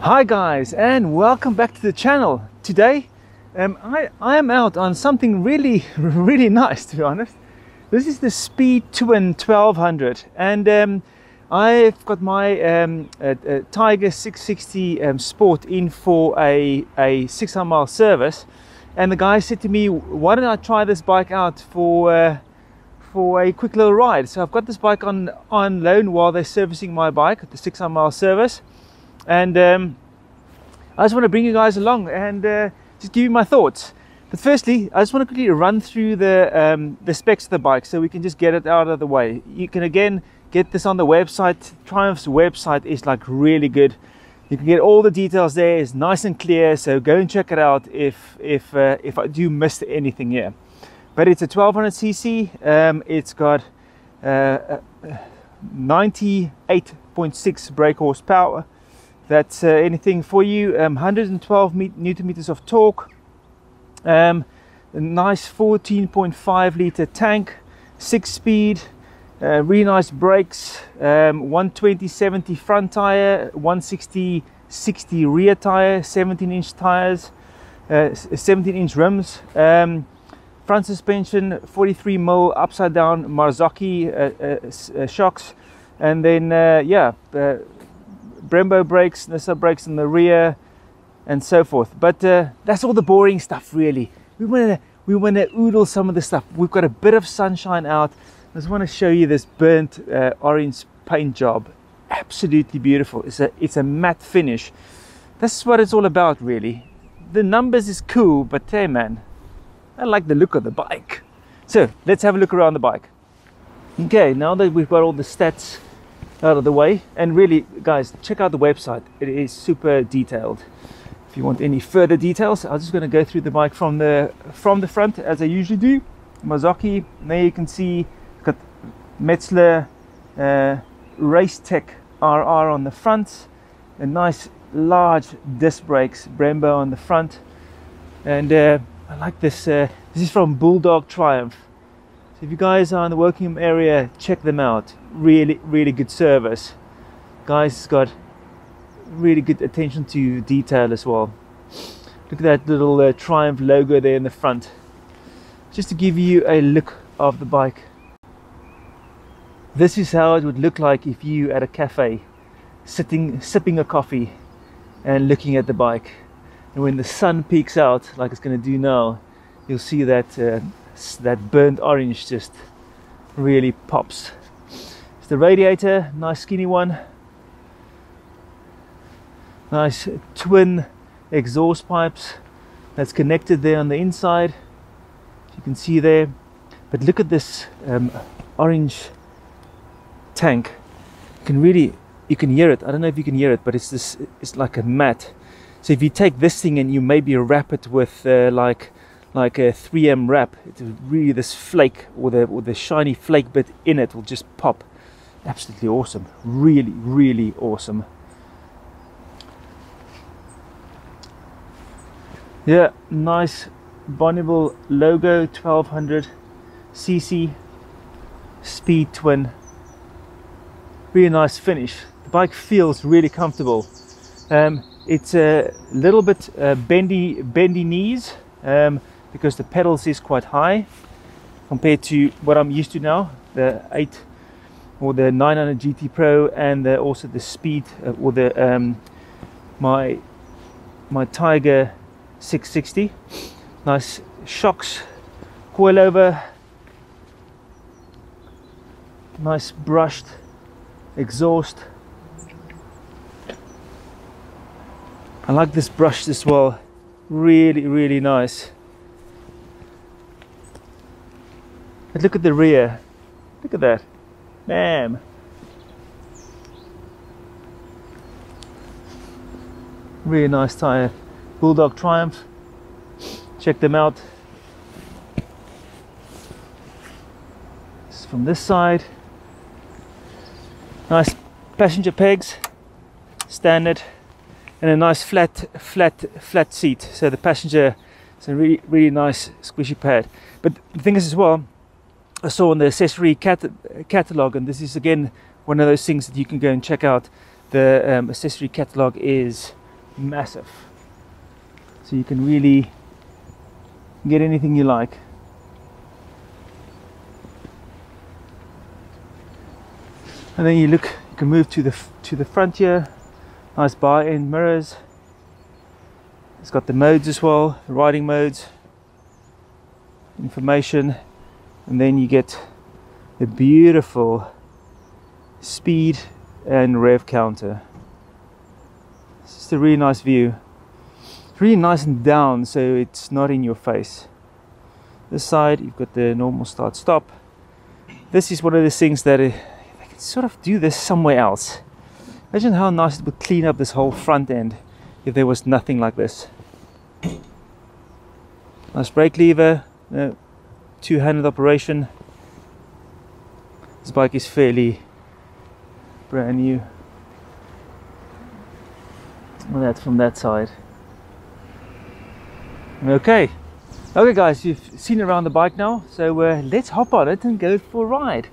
Hi guys and welcome back to the channel. Today um, I, I am out on something really really nice to be honest. This is the Speed Twin 1200 and um, I've got my um, uh, uh, Tiger 660 um, Sport in for a, a 600 mile service and the guy said to me why don't I try this bike out for uh, for a quick little ride. So I've got this bike on, on loan while they're servicing my bike at the 600 mile service and um, I just want to bring you guys along and uh, just give you my thoughts. But firstly, I just want to quickly run through the um, the specs of the bike so we can just get it out of the way. You can again get this on the website. Triumph's website is like really good. You can get all the details there. It's nice and clear. So go and check it out if if uh, if I do miss anything here. But it's a 1200cc. Um, it's got uh, 98.6 brake horsepower that's uh, anything for you. Um, 112 newton meters of torque. Um, a nice 14.5 liter tank. Six speed. Uh, really nice brakes. Um, 120 70 front tire 160 60 rear tire 17 inch tires uh, 17 inch rims. Um, front suspension 43 mil upside down Marzocchi uh, uh, uh, shocks. And then yeah Brembo brakes, Nissin brakes in the rear, and so forth. But uh, that's all the boring stuff, really. We want to we want to oodle some of the stuff. We've got a bit of sunshine out. I just want to show you this burnt uh, orange paint job. Absolutely beautiful. It's a it's a matte finish. That's what it's all about, really. The numbers is cool, but hey, man, I like the look of the bike. So let's have a look around the bike. Okay, now that we've got all the stats out of the way. And really guys check out the website. It is super detailed. If you want any further details i'm just going to go through the bike from the from the front as i usually do. Marzocchi. there you can see got Metzeler uh, Racetec RR on the front. A nice large disc brakes Brembo on the front. And uh, I like this uh, this is from Bulldog Triumph so if you guys are in the Wokingham area check them out. Really really good service. Guys got really good attention to detail as well. Look at that little uh, triumph logo there in the front. Just to give you a look of the bike. This is how it would look like if you at a cafe sitting sipping a coffee and looking at the bike. And when the sun peeks out like it's going to do now you'll see that uh, that burnt orange just really pops it's the radiator, nice skinny one. Nice twin exhaust pipes that's connected there on the inside. You can see there. But look at this um, orange tank. You can really, you can hear it. I don't know if you can hear it, but it's this, it's like a mat. So if you take this thing and you maybe wrap it with uh, like like a 3M wrap, it's really this flake or the, or the shiny flake bit in it will just pop. Absolutely awesome. Really really awesome. Yeah nice Bonneville logo 1200 cc speed twin. Really nice finish. The bike feels really comfortable. Um, it's a little bit uh, bendy bendy knees. Um, because the pedals is quite high compared to what I'm used to now the 8 or the 900 GT Pro and the, also the speed uh, or the um, my my Tiger 660 nice shocks coilover nice brushed exhaust. I like this brush as well. Really really nice but look at the rear look at that Bam. Really nice tire. Bulldog Triumph. Check them out. This is from this side. Nice passenger pegs, standard, and a nice flat, flat, flat seat. So the passenger is a really, really nice squishy pad. But the thing is as well, I saw on the accessory cat catalog, and this is again one of those things that you can go and check out. The um, accessory catalog is massive. So you can really get anything you like. And then you look, you can move to the to the front here. Nice bar-end mirrors. It's got the modes as well, the riding modes, information, and then you get the beautiful speed and rev counter. It's just a really nice view. It's really nice and down so it's not in your face. This side you've got the normal start stop. This is one of those things that uh, I could sort of do this somewhere else. Imagine how nice it would clean up this whole front end if there was nothing like this. Nice brake lever, uh, two-handed operation. This bike is fairly brand new. Well, that's from that side. Okay, okay, guys, you've seen around the bike now, so uh, let's hop on it and go for a ride.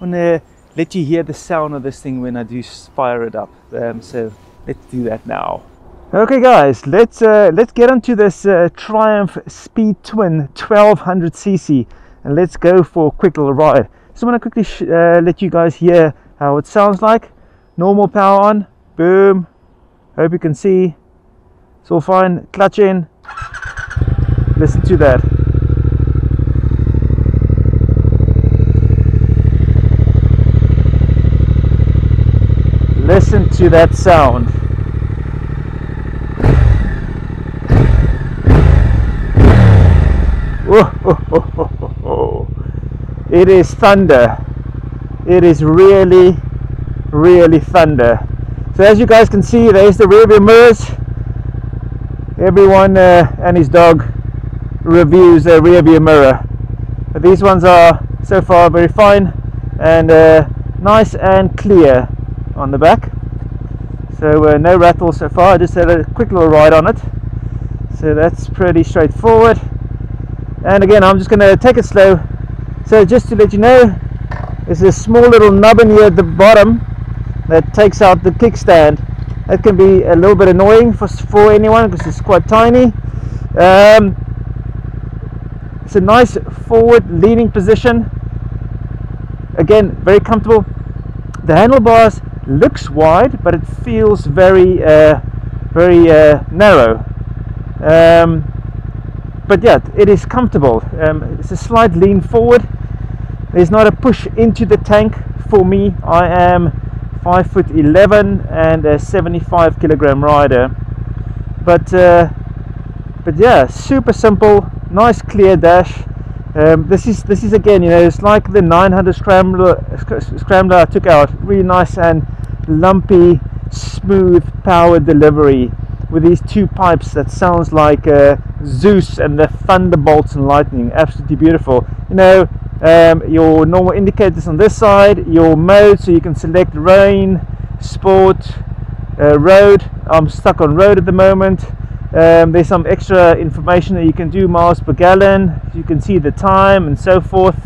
I'm gonna let you hear the sound of this thing when I do fire it up. Um, so let's do that now. Okay, guys, let's uh, let's get onto this uh, Triumph Speed Twin 1200cc and let's go for a quick little ride. So I want to quickly uh, let you guys hear how it sounds like. Normal power on, boom. Hope you can see. It's all fine. Clutch in. Listen to that. Listen to that sound. It is thunder. It is really, really thunder. So as you guys can see, there's the rear view mirrors. Everyone uh, and his dog reviews their rear view mirror. But these ones are so far very fine and uh, nice and clear on the back. So uh, no rattles so far. I just had a quick little ride on it. So that's pretty straightforward. And again, I'm just going to take it slow. So just to let you know, there's a small little nubbin here at the bottom that takes out the kickstand. That can be a little bit annoying for, for anyone because it's quite tiny. Um, it's a nice forward leaning position. Again, very comfortable. The handlebars looks wide, but it feels very, uh, very uh, narrow. Um, but yeah, it is comfortable. Um, it's a slight lean forward. There's not a push into the tank for me. I am five foot 11 and a 75 kilogram rider. But uh, but yeah, super simple, nice clear dash. Um, this is this is again, you know, it's like the 900 scrambler scrambler I took out. Really nice and lumpy, smooth power delivery with these two pipes that sounds like uh, Zeus and the thunderbolts and lightning. Absolutely beautiful. You know, um, your normal indicators on this side, your mode, so you can select rain, sport, uh, road. I'm stuck on road at the moment. Um, there's some extra information that you can do miles per gallon. You can see the time and so forth.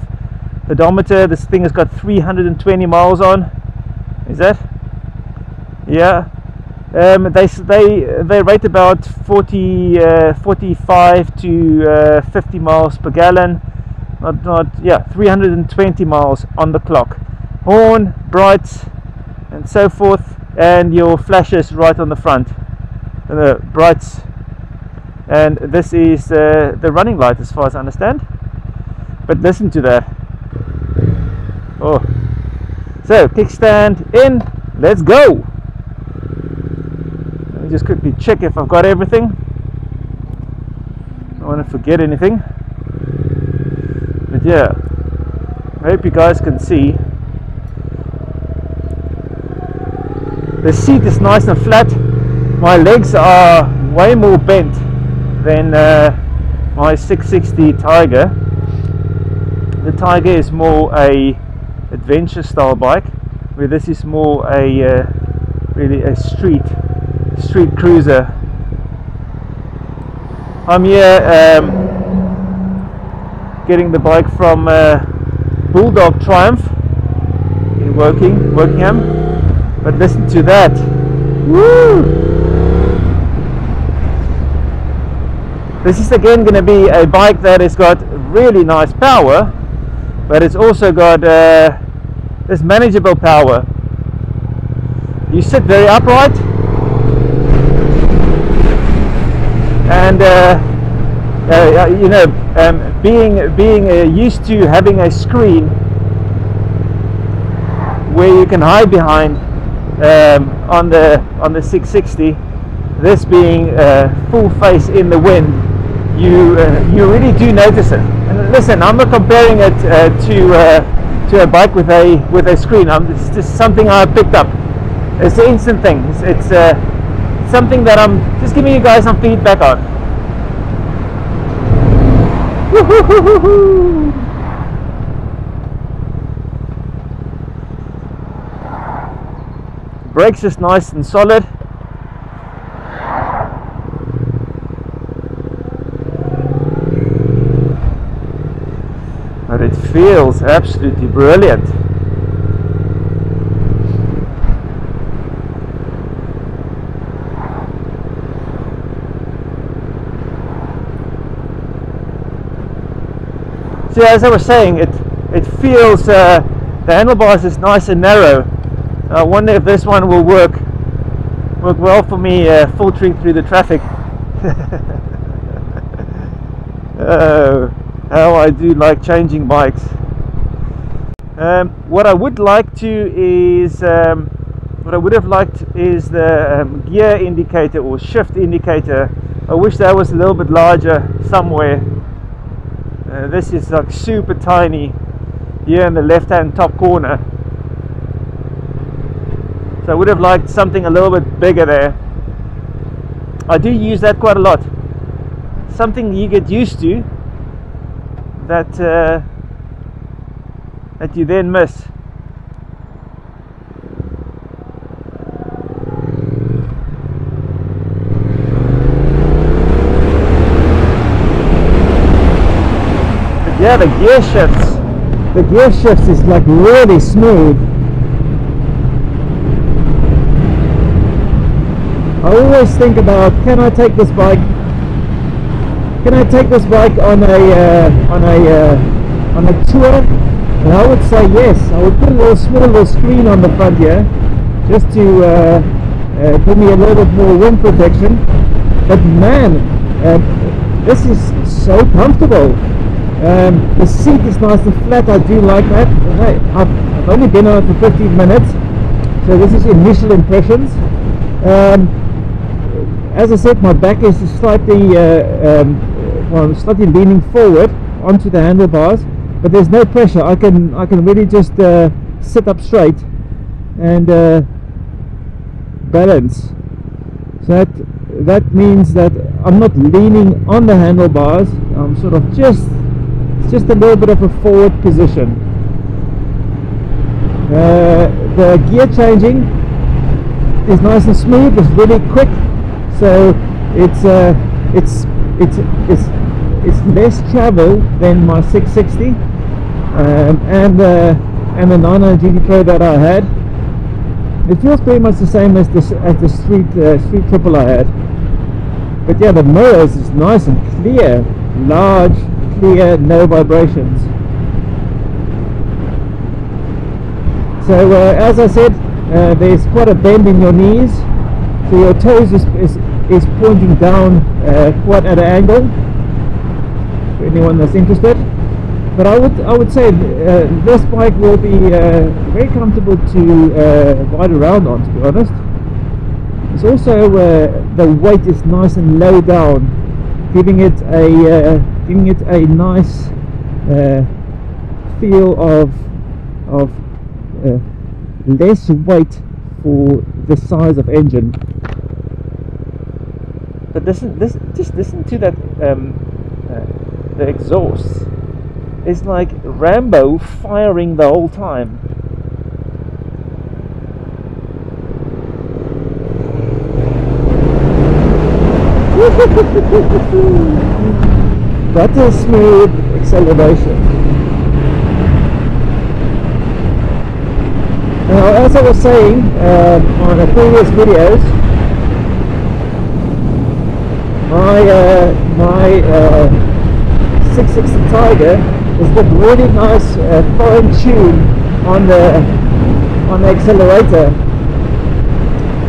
Odometer. This thing has got 320 miles on. Is that? Yeah. Um, they they they rate about 40, uh, 45 to uh, 50 miles per gallon. Not not yeah, 320 miles on the clock. Horn, brights, and so forth, and your flashes right on the front. The uh, brights, and this is uh, the running light, as far as I understand. But listen to that. Oh, so kickstand in. Let's go just quickly check if I've got everything. I don't want to forget anything. But yeah, I hope you guys can see. The seat is nice and flat. My legs are way more bent than uh, my 660 Tiger. The Tiger is more a adventure style bike, where this is more a uh, really a street street cruiser. I'm here um, getting the bike from uh, Bulldog Triumph in Woking, Wokingham. But listen to that. Woo! this is again going to be a bike that has got really nice power but it's also got uh, this manageable power you sit very upright and uh, uh, you know um, being being uh, used to having a screen where you can hide behind um, on the on the 660 this being uh, full face in the wind you uh, you really do notice it. And listen I'm not comparing it uh, to uh, to a bike with a with a screen. I'm, it's just something I picked up. It's an instant thing. It's, it's uh, something that I'm just giving you guys some feedback on brakes just nice and solid. But it feels absolutely brilliant so as I was saying it it feels uh, the handlebars is nice and narrow. I wonder if this one will work work well for me uh, filtering through the traffic. Oh, how I do like changing bikes. Um, what I would like to is um, what I would have liked is the um, gear indicator or shift indicator. I wish that was a little bit larger somewhere uh, this is like super tiny here in the left hand top corner. So I would have liked something a little bit bigger there. I do use that quite a lot. Something you get used to that uh, that you then miss yeah the gear shifts. The gear shifts is like really smooth. I always think about can I take this bike? Can I take this bike on a uh, on a uh, on a tour? And I would say yes. I would put a little small little screen on the front here just to uh, uh give me a little bit more wind protection. But man uh, this is so comfortable um, the seat is nice and flat, I do like that. I've, I've only been on it for 15 minutes, so this is initial impressions. Um, as I said, my back is slightly, uh, um, well, slightly leaning forward onto the handlebars, but there's no pressure. I can, I can really just uh, sit up straight and uh, balance. So that that means that I'm not leaning on the handlebars. I'm sort of just just a little bit of a forward position. Uh, the gear changing is nice and smooth. It's really quick, so it's uh, it's it's it's it's less travel than my 660 um, and the and the 900 GT Pro that I had. It feels pretty much the same as the as the Street uh, Street Triple I had. But yeah, the mirrors is nice and clear, large, clear, no vibrations. So uh, as I said, uh, there's quite a bend in your knees, so your toes is, is, is pointing down uh, quite at an angle. For anyone that's interested, but I would I would say uh, this bike will be uh, very comfortable to ride around on. To be honest, it's also the weight is nice and low down, giving it a giving it a nice uh, feel of of uh, less weight for the size of engine. But listen, this just listen to that um, uh, the exhaust. It's like Rambo firing the whole time. butter smooth acceleration. Now as I was saying um, on the previous videos, my, uh, my uh, 660 Tiger has got really nice uh, foreign tune on the on the accelerator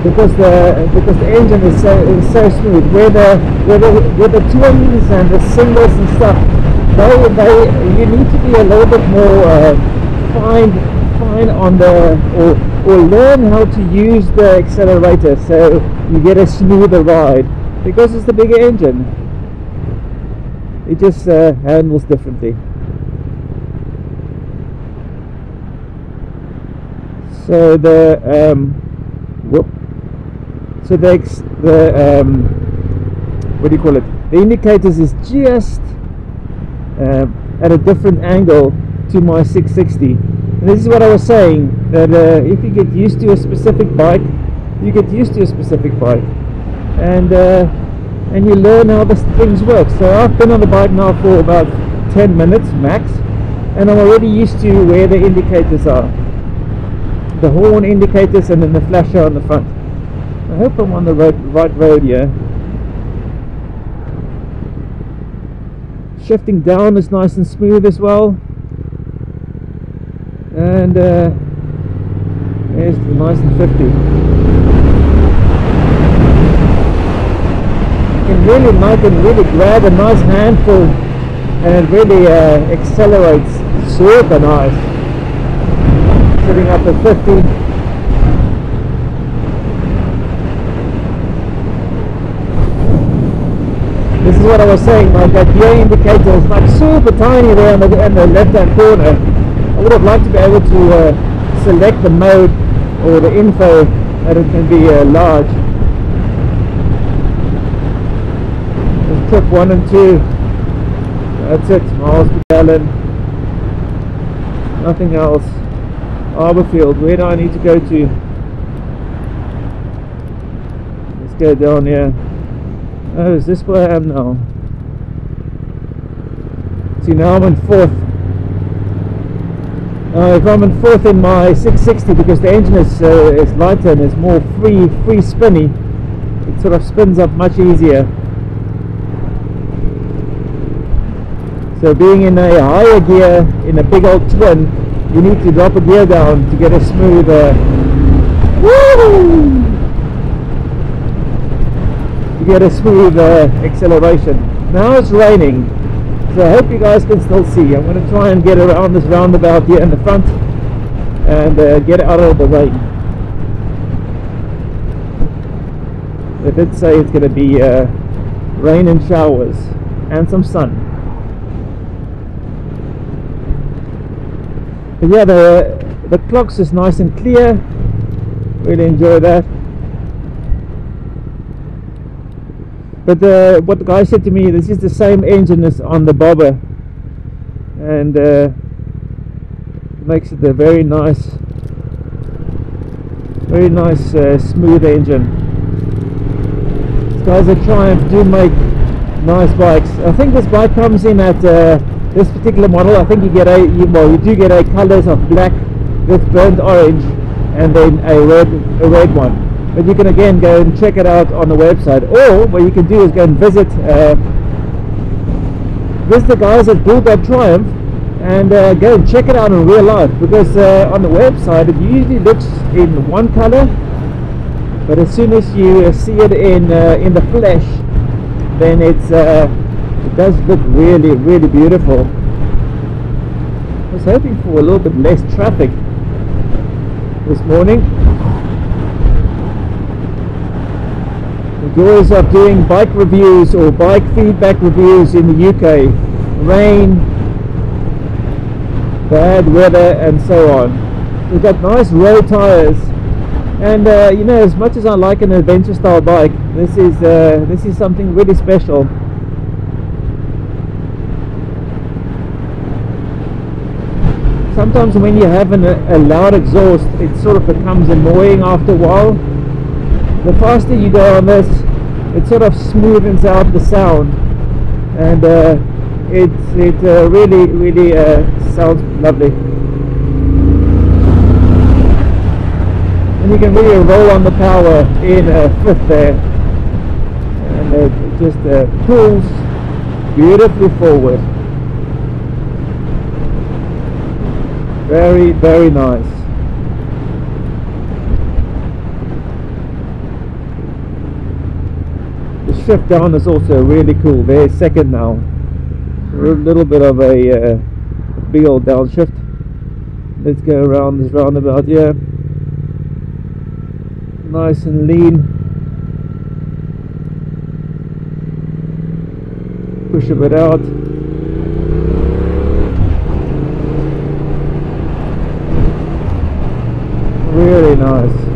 because the because the engine is so is so smooth. Where the where the where the twins and the singles and stuff, they they you need to be a little bit more uh, fine fine on the or or learn how to use the accelerator so you get a smoother ride because it's the bigger engine. It just uh, handles differently. So the um, whoop so the, the um, what do you call it? The indicators is just um, at a different angle to my 660 and this is what I was saying that uh, if you get used to a specific bike you get used to a specific bike. And uh, and you learn how the things work. So I've been on the bike now for about 10 minutes max and I'm already used to where the indicators are. The horn indicators and then the flasher on the front I hope I'm on the road, right road here. Shifting down is nice and smooth as well. And uh, there's the nice and 50. You can really, I can really grab a nice handful and it really uh, accelerates super nice. Sitting up at 50. This is what I was saying, like that gear indicator is like super tiny there in the, the left hand corner. I would have liked to be able to uh, select the mode or the info that it can be uh, large. Just trip 1 and 2, that's it, miles per gallon, nothing else. Arborfield, where do I need to go to? Let's go down here. Oh, is this where I am now? See, now I'm in fourth. Uh, if I'm in fourth in my 660 because the engine is, uh, is lighter and it's more free, free spinny, it sort of spins up much easier. So being in a higher gear in a big old twin, you need to drop a gear down to get a smooth. Woo! To get a smooth uh, acceleration. Now it's raining, so I hope you guys can still see. I'm going to try and get around this roundabout here in the front and uh, get out of the rain. They did say it's going to be uh, rain and showers and some sun. But yeah, the, the clocks is nice and clear. Really enjoy that. But uh, what the guy said to me, this is the same engine as on the bobber, and uh, makes it a very nice, very nice uh, smooth engine. Guys at Triumph do make nice bikes. I think this bike comes in at uh, this particular model. I think you get a you, well, you do get a colours of black with burnt orange, and then a red a red one but you can again go and check it out on the website. Or what you can do is go and visit uh, visit the guys at Bulldog Triumph and uh, go and check it out in real life. Because uh, on the website it usually looks in one color but as soon as you uh, see it in uh, in the flesh then it's uh, it does look really really beautiful. I was hoping for a little bit less traffic this morning joys of doing bike reviews or bike feedback reviews in the UK. Rain, bad weather and so on. We've got nice road tyres and uh, you know as much as I like an adventure style bike this is uh, this is something really special. Sometimes when you have an, a loud exhaust it sort of becomes annoying after a while the faster you go on this it sort of smoothens out the sound and uh, it, it uh, really really uh, sounds lovely and you can really roll on the power in a fifth there and it just uh, pulls beautifully forward. Very, very nice. The shift down is also really cool. Very second now. A little bit of a uh, big old downshift. Let's go around this roundabout here. Nice and lean. Push a bit out. Really nice.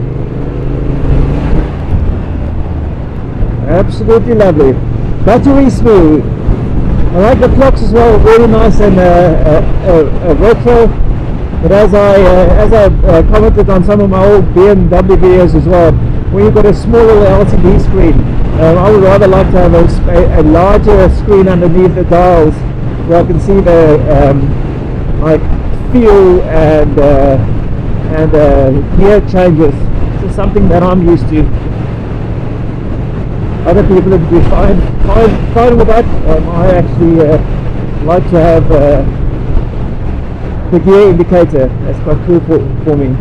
Absolutely lovely. Battery smooth. I like the clocks as well, really nice and uh, uh, uh, uh retro. But as I uh, as I uh, commented on some of my old BMW videos as well, when you've got a small little LCD screen, um, I would rather like to have a, a, larger screen underneath the dials where I can see the um, like feel and and gear changes. This is something that I'm used to other people would be fine, fine, fine with that. Um, I actually uh, like to have uh, the gear indicator. That's quite cool for, for me.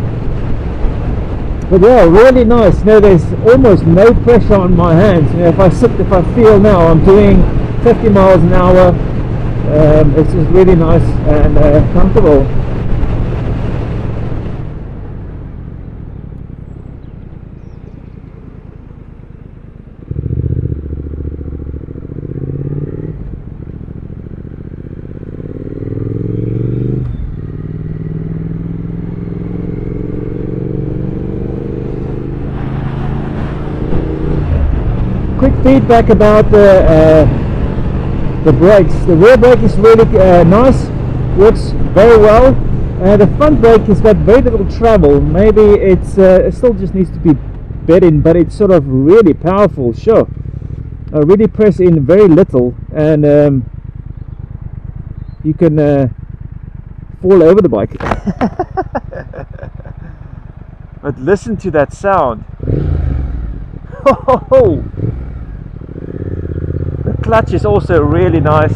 But yeah, really nice. You know, there's almost no pressure on my hands. You know, if I sit, if I feel now I'm doing 50 miles an hour, um, it's just really nice and uh, comfortable. quick feedback about the uh, the brakes. The rear brake is really uh, nice, works very well. Uh, the front brake has got very little travel. Maybe it's it still just needs to be bed in, but it's sort of really powerful. Sure, I really press in very little, and um, you can uh, fall over the bike. but listen to that sound. Oh, clutch is also really nice.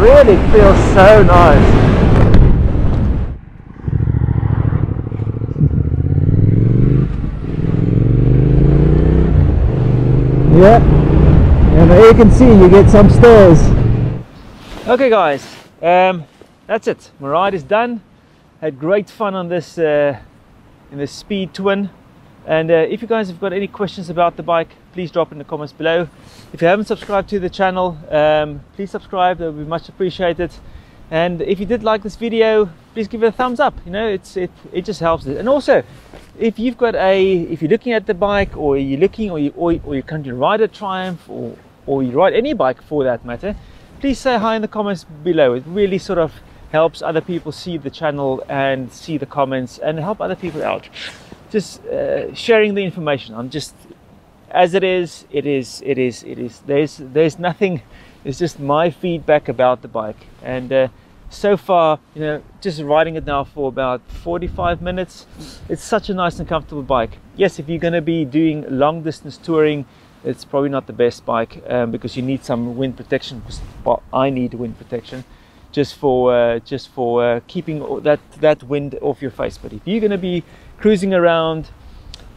Really feels so nice. Yeah. And there you can see you get some stairs. Okay guys. Um, that's it. My ride is done. Had great fun on this uh, in the speed twin and uh, if you guys have got any questions about the bike, please drop in the comments below. If you haven't subscribed to the channel, um, please subscribe, that would be much appreciated. And if you did like this video, please give it a thumbs up. You know, it's it, it just helps it. And also, if you've got a, if you're looking at the bike or you're looking or you, or, or you're to ride a Triumph or, or you ride any bike for that matter, please say hi in the comments below. It really sort of helps other people see the channel and see the comments and help other people out just uh, sharing the information. I'm just as it is, it is, it is, it is. There's there's nothing. It's just my feedback about the bike, and uh, so far, you know, just riding it now for about 45 minutes, it's such a nice and comfortable bike. Yes, if you're going to be doing long distance touring, it's probably not the best bike um, because you need some wind protection. Well, I need wind protection just for uh, just for uh, keeping that that wind off your face. But if you're going to be cruising around,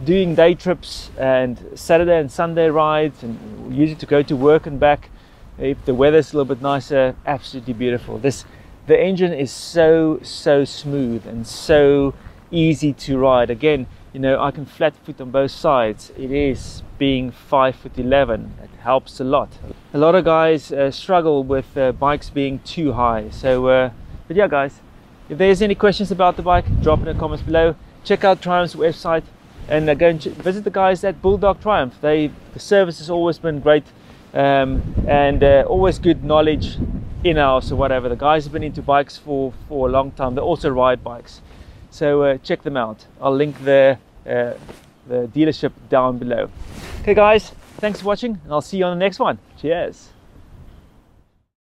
doing day trips and Saturday and Sunday rides, and it to go to work and back. If the weather's a little bit nicer, absolutely beautiful. This the engine is so so smooth and so easy to ride. Again, you know I can flat foot on both sides. It is being five foot eleven. It helps a lot. A lot of guys uh, struggle with uh, bikes being too high. So, uh, but yeah, guys, if there's any questions about the bike, drop in the comments below check out Triumph's website and uh, go and visit the guys at Bulldog Triumph. They the service has always been great um, and uh, always good knowledge in house or whatever. The guys have been into bikes for for a long time. They also ride bikes, so uh, check them out. I'll link the uh, the dealership down below. Okay, guys, thanks for watching, and I'll see you on the next one. Cheers.